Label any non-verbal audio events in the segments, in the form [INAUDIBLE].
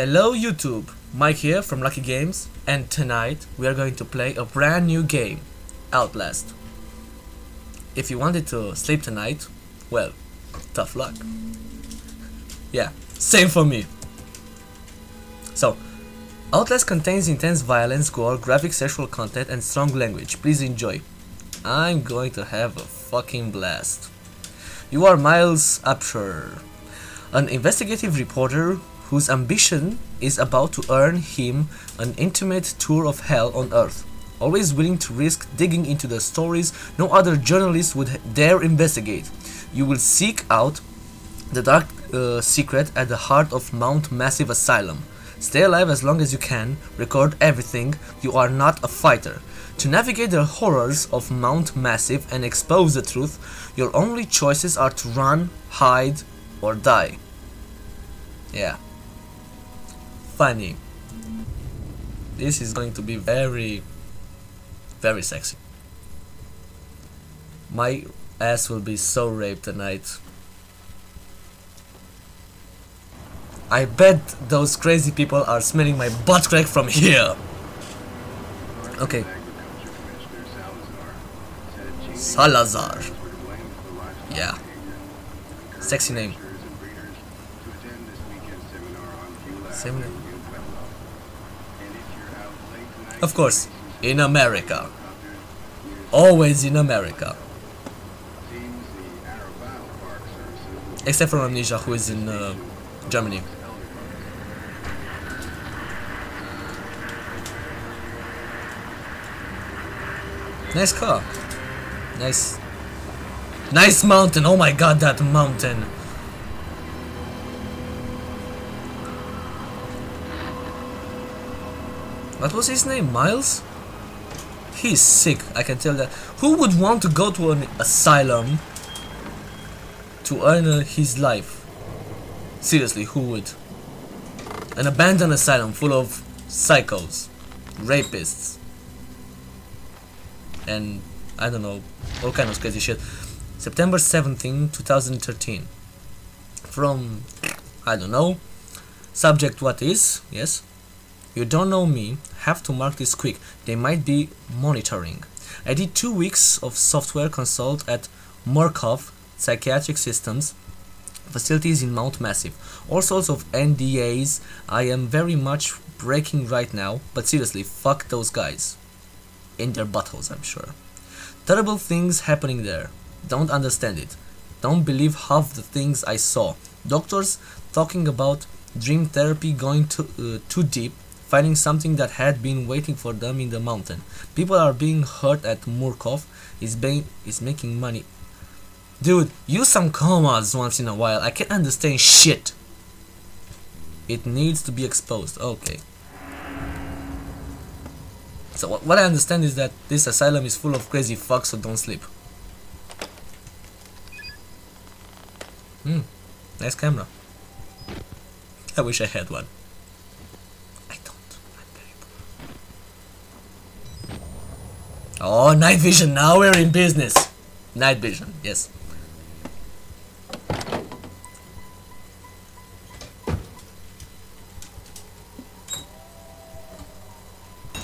Hello YouTube, Mike here from Lucky Games and tonight we are going to play a brand new game, Outlast. If you wanted to sleep tonight, well, tough luck. Yeah, same for me. So, Outlast contains intense violence, gore, graphic sexual content and strong language. Please enjoy. I'm going to have a fucking blast. You are Miles Upshur, an investigative reporter whose ambition is about to earn him an intimate tour of hell on Earth. Always willing to risk digging into the stories no other journalist would dare investigate. You will seek out the dark uh, secret at the heart of Mount Massive Asylum. Stay alive as long as you can, record everything, you are not a fighter. To navigate the horrors of Mount Massive and expose the truth, your only choices are to run, hide, or die. Yeah funny. This is going to be very, very sexy. My ass will be so raped tonight. I bet those crazy people are smelling my butt crack from here. Okay. Salazar. Yeah. Sexy name. Same name. Of course, in America. Always in America. Except for Amnesia, who is in uh, Germany. Nice car. Nice. Nice mountain. Oh my god, that mountain. What was his name? Miles? He's sick, I can tell that. Who would want to go to an asylum to earn his life? Seriously, who would? An abandoned asylum full of psychos, rapists, and I don't know, all kind of crazy shit. September 17, 2013. From, I don't know, subject what is, yes, you don't know me, have to mark this quick, they might be monitoring. I did two weeks of software consult at Murkoff Psychiatric Systems facilities in Mount Massive. All sorts of NDAs I am very much breaking right now, but seriously, fuck those guys. In their buttholes, I'm sure. Terrible things happening there. Don't understand it. Don't believe half the things I saw. Doctors talking about dream therapy going too, uh, too deep finding something that had been waiting for them in the mountain. People are being hurt at Murkoff is being is making money. Dude, use some commas once in a while. I can't understand shit. It needs to be exposed. Okay. So what I understand is that this asylum is full of crazy fucks, so don't sleep. Hmm. Nice camera. I wish I had one. Oh, night vision. Now we're in business. Night vision. Yes.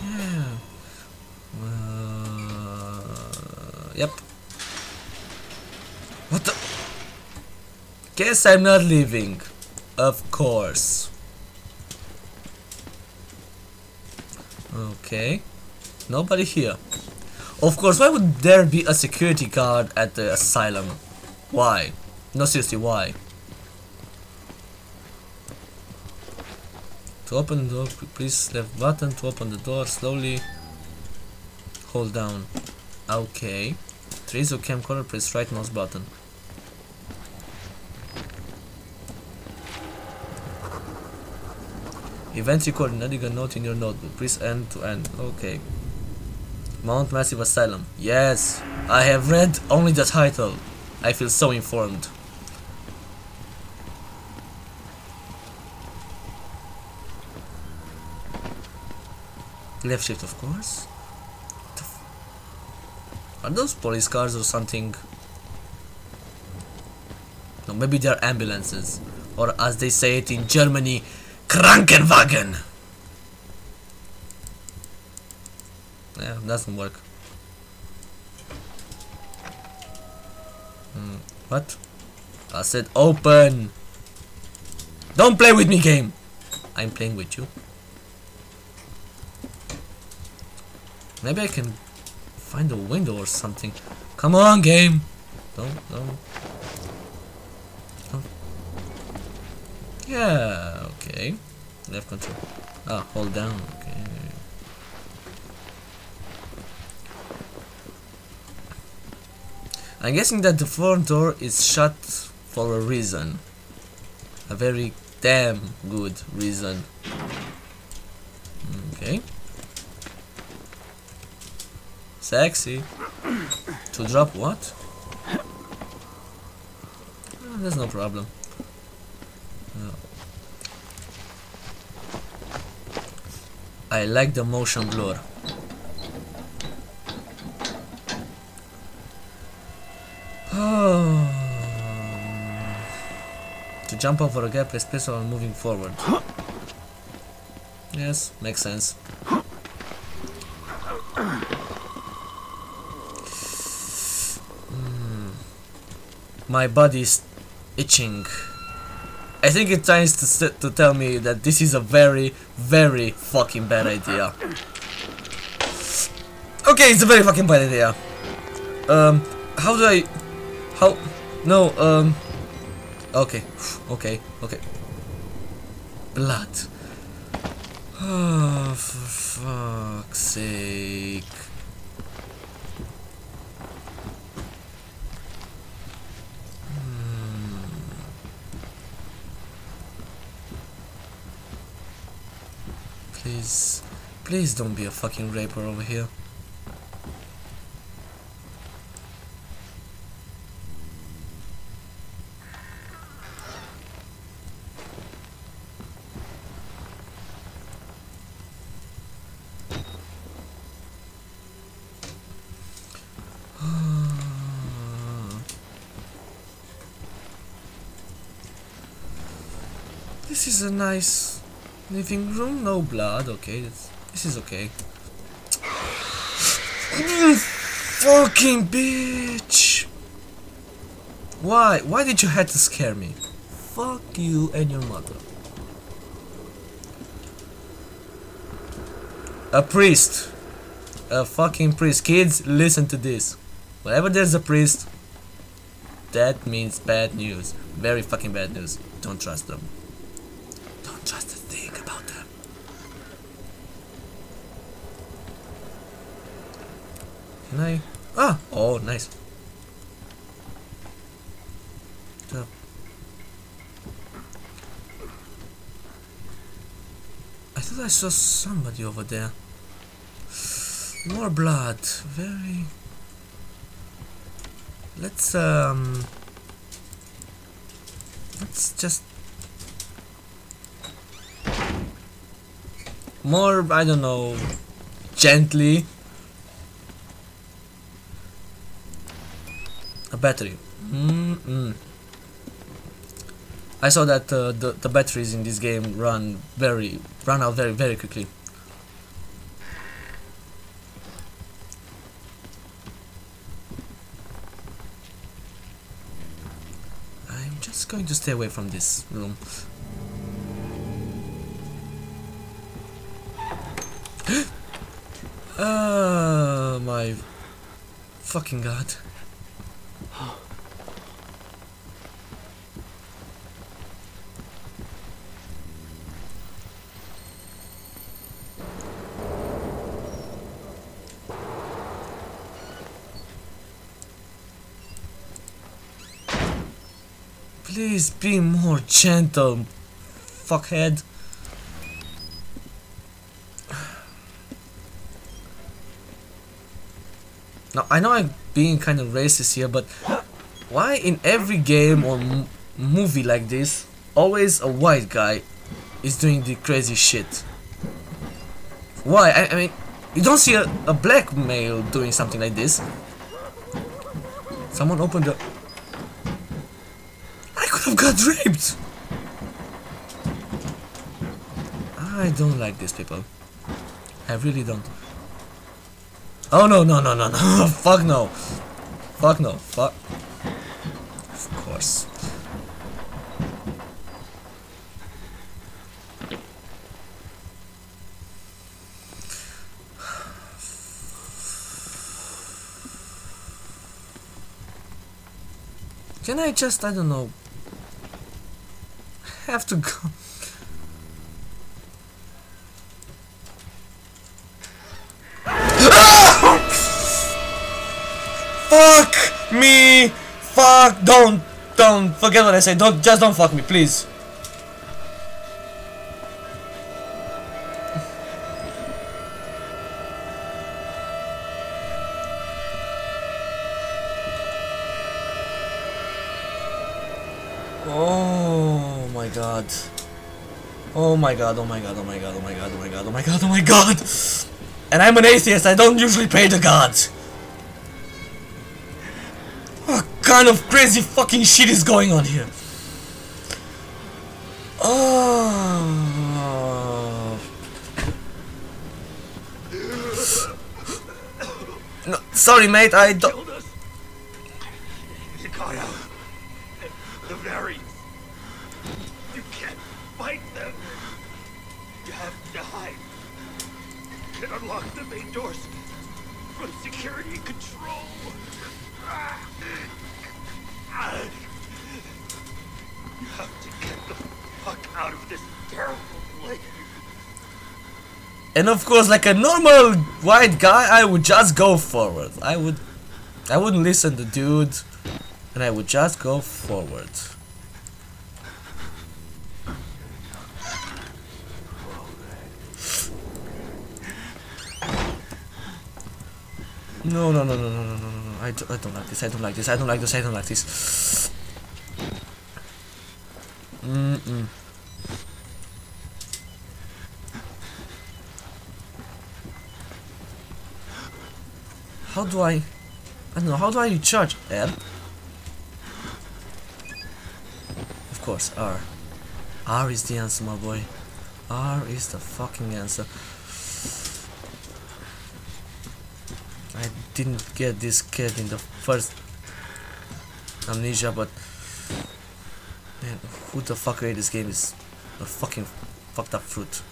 Yeah. Yep. What? Guess I'm not leaving. Of course. Okay. Nobody here. Of course, why would there be a security guard at the asylum? Why? No, seriously, why? To open the door, please left button to open the door slowly. Hold down. Okay. Trace of camcorder, press right mouse button. Event recording, adding a note in your notebook. Please end to end. Okay. Mount Massive Asylum. Yes, I have read only the title. I feel so informed. Left shift, of course. Are those police cars or something? No, maybe they're ambulances. Or as they say it in Germany, Krankenwagen! Doesn't work. Hmm, what? I said open! Don't play with me, game! I'm playing with you. Maybe I can find a window or something. Come on, game! Don't, don't. don't. Yeah, okay. Left control. Ah, hold down, I'm guessing that the front door is shut for a reason. A very damn good reason. Okay. Sexy. To drop what? Oh, there's no problem. No. I like the motion blur. [SIGHS] to jump over a gap, while moving forward. Yes, makes sense. Mm. My body's itching. I think it's time to, to tell me that this is a very, very fucking bad idea. Okay, it's a very fucking bad idea. Um, how do I... How... No, um... Okay, okay, okay. Blood. Oh, [SIGHS] for fuck's sake. Hmm. Please, please don't be a fucking raper over here. This is a nice living room, no blood, okay, this, is okay. fucking bitch! Why? Why did you have to scare me? Fuck you and your mother. A priest. A fucking priest. Kids, listen to this. Whenever there's a priest, that means bad news. Very fucking bad news. Don't trust them. Just to think about them. Can I? Ah! Oh, nice. The I thought I saw somebody over there. More blood. Very... Let's, um... Let's just more I don't know gently a battery. Mm -mm. I saw that uh, the, the batteries in this game run very run out very very quickly. I'm just going to stay away from this room [GASPS] oh my fucking god. Please be more gentle, fuckhead. I know I'm being kind of racist here, but why in every game or movie like this, always a white guy is doing the crazy shit? Why? I, I mean, you don't see a, a black male doing something like this. Someone opened the... I could have got raped! I don't like these people. I really don't. Oh no no no no no! [LAUGHS] Fuck no! Fuck no! Fuck! Of course. [SIGHS] Can I just, I don't know, have to go? Fuck me! Fuck! Don't, don't, forget what I say. Don't, just don't fuck me, please. Oh my god. Oh my god, oh my god, oh my god, oh my god, oh my god, oh my god, oh my god! And I'm an atheist, I don't usually pray to God! Kind of crazy fucking shit is going on here? Oh. No, sorry mate, I don't... The. You can't fight them. You have to hide. Unlock the main doors from security control. Ah. You have to get the fuck out of this terrible place. And of course, like a normal white guy, I would just go forward. I would, I wouldn't listen to dude, and I would just go forward. No, no, no, no, no, no, no, no. I, do, I don't like this. I don't like this. I don't like this. I don't like this. Mm mm. How do I? I don't know. How do I recharge? L. Of course, R. R is the answer, my boy. R is the fucking answer. Didn't get this kid in the first amnesia, but man, who the fuck made this game is a fucking fucked up fruit.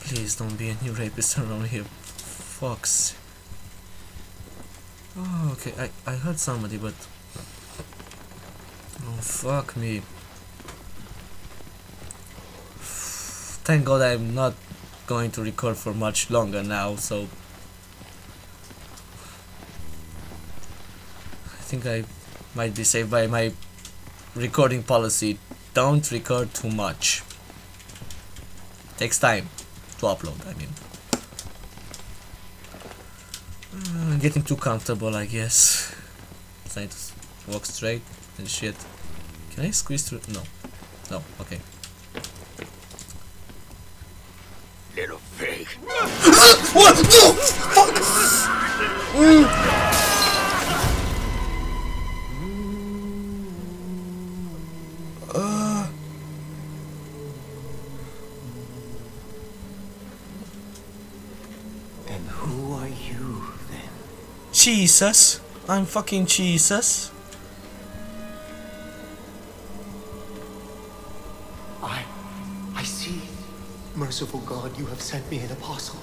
Please don't be any new [LAUGHS] rapist around here. Fucks. Oh, okay. I I heard somebody, but fuck me. Thank God I'm not going to record for much longer now. So I think I might be saved by my recording policy. Don't record too much. Takes time to upload, I mean. Uh, getting too comfortable, I guess. Trying to walk straight and shit. Can I squeeze through? No. No, okay. Little pig. what? No! Fuck! Uh. And who are you then? Jesus. I'm fucking Jesus. Merciful God, you have sent me an apostle.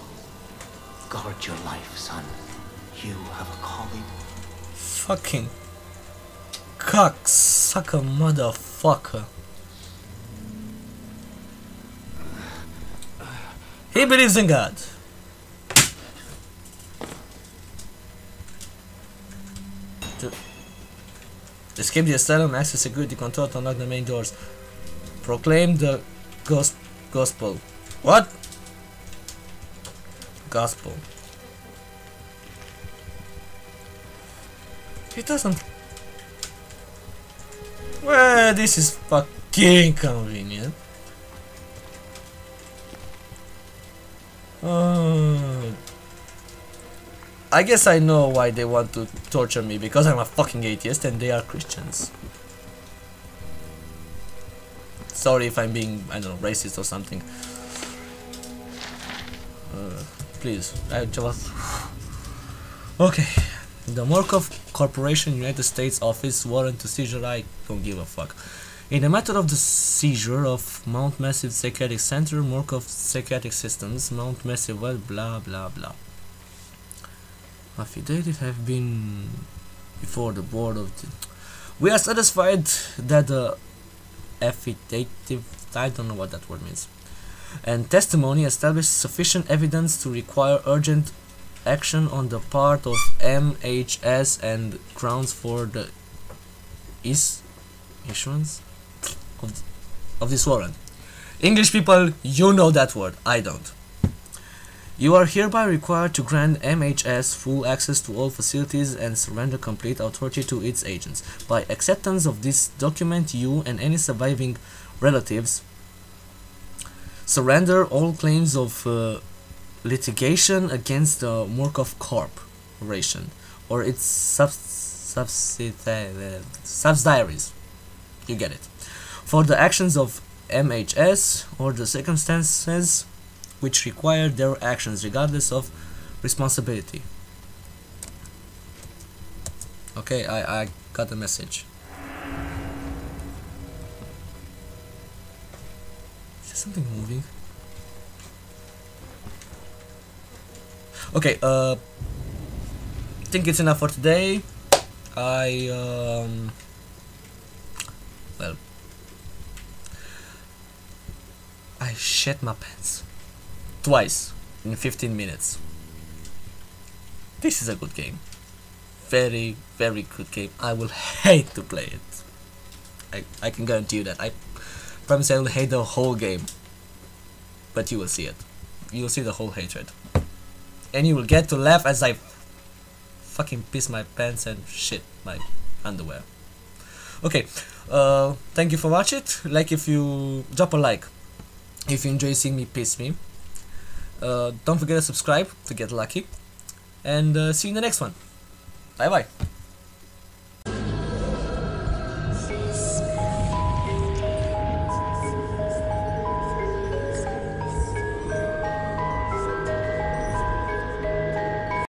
Guard your life, son. You have a calling. Fucking cocksucker motherfucker. He believes in God. To escape the asylum, access security control to unlock the main doors. Proclaim the gos gospel. What? Gospel. It doesn't. Well, this is fucking convenient. Oh. I guess I know why they want to torture me because I'm a fucking atheist and they are Christians. Sorry if I'm being, I don't know, racist or something. Please. Okay. The Murkoff Corporation United States Office warrant to seizure. I don't give a fuck. In the matter of the seizure of Mount Massive Psychiatric Center, Murkoff Psychiatric Systems, Mount Massive, well, blah blah blah. Affidavit have been before the board of the. We are satisfied that the affidavit, I don't know what that word means, and testimony established sufficient evidence to require urgent action on the part of MHS and grounds for the is issuance of, of this warrant. English people, you know that word, I don't. You are hereby required to grant MHS full access to all facilities and surrender complete authority to its agents. By acceptance of this document, you and any surviving relatives surrender all claims of uh, litigation against the Murkoff Corporation or its subs subsidi- subsidiaries. You get it. For the actions of MHS or the circumstances which require their actions regardless of responsibility. Okay, I, I got the message. Something moving? Okay, uh, think it's enough for today. I, um, well, I shed my pants twice in 15 minutes. This is a good game. Very, very good game. I will hate to play it. I, I can guarantee you that. I promise I will hate the whole game. But you will see it. You will see the whole hatred. And you will get to laugh as I fucking piss my pants and shit my underwear. Okay, uh, thank you for watching. Like if you drop a like if you enjoy seeing me piss me. Uh, don't forget to subscribe to get lucky. And uh, see you in the next one. Bye bye.